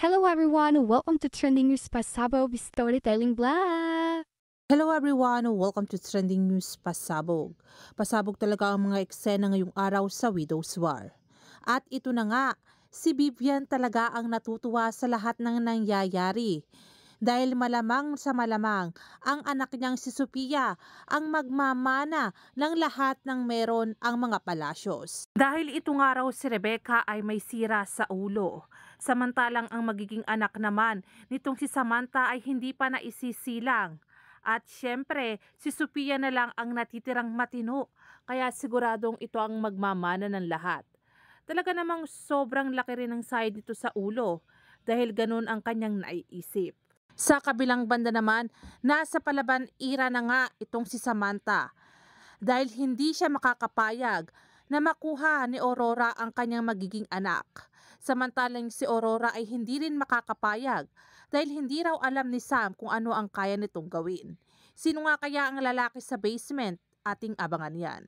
Hello everyone, welcome to Trending News Pasabog Storytelling Vlog! Hello everyone! Welcome to Trending News Pasabog. Pasabog talaga ang mga eksena ngayong araw sa Widow's War. At ito na nga, si Vivian talaga ang natutuwa sa lahat ng nangyayari. Dahil malamang sa malamang, ang anak niyang si Sophia ang magmamana ng lahat ng meron ang mga palasyos. Dahil ito nga raw si Rebecca ay may sira sa ulo. Samantalang ang magiging anak naman nitong si Samantha ay hindi pa naisisilang. At syempre, si Sophia na lang ang natitirang matino, kaya siguradong ito ang magmamana ng lahat. Talaga namang sobrang laki rin ng side nito sa ulo dahil ganun ang kanyang naiisip. Sa kabilang banda naman, nasa palaban ira na nga itong si Samantha dahil hindi siya makakapayag na makuha ni Aurora ang kanyang magiging anak. Samantalang si Aurora ay hindi rin makakapayag dahil hindi raw alam ni Sam kung ano ang kaya nitong gawin. Sino nga kaya ang lalaki sa basement? Ating abangan yan.